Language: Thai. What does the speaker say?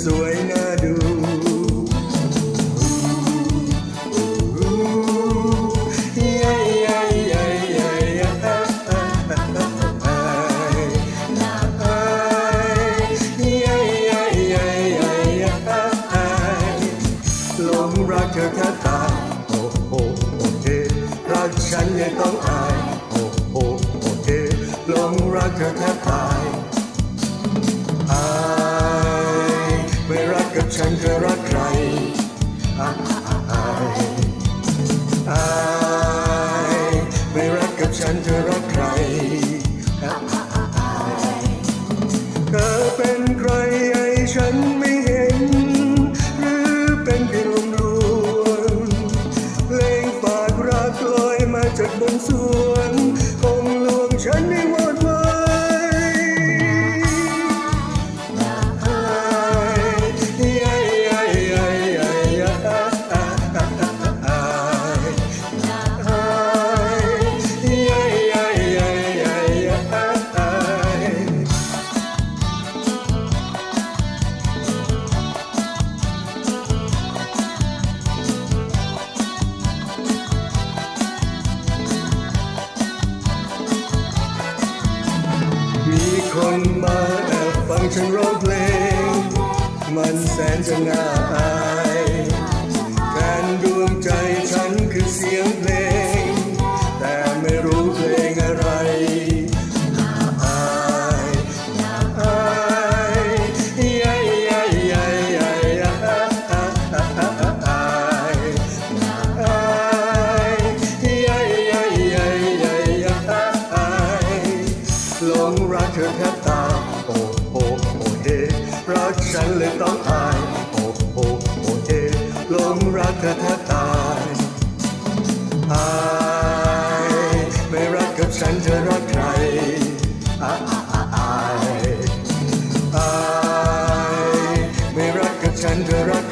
สวยน่าดูหลงรักเธอแค่ตาโอ้โหโอเครักฉันยังต้องอายโอ้โหโอเคหลงรักเธอแค่ตาันจะรักใครเธอเป็นใครฉันไม่เห็น หรือเป็นเพียลมลวนเพลงฝากรักลอยมาจาบนสวน มีคนมาแอบฟังฉันร้องเพลง มันแสนจะน่าอาย แทบตายโอ้โอ้โอ้เฮรักฉันเลยต้องตายโอ้โอ้โอ้เฮลงรักเธอแทบตายอายไม่รักกับฉันเธอรักใครอายอายไม่รักกับฉันเธอรัก